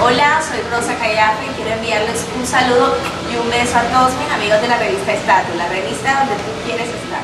Hola, soy Rosa Callafe y quiero enviarles un saludo y un beso a todos mis amigos de la revista Estatus, la revista donde tú quieres estar.